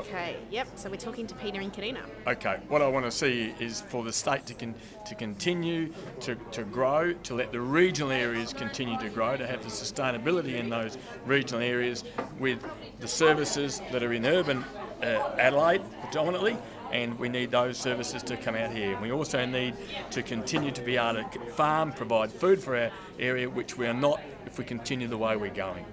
Okay, yep, so we're talking to Peter and Kadina. Okay, what I want to see is for the state to, con- to continue to, to grow, to let the regional areas continue to grow, to have the sustainability in those regional areas with the services that are in urban uh, Adelaide predominantly, and we need those services to come out here. We also need to continue to be able to farm, provide food for our area, which we are not if we continue the way we're going.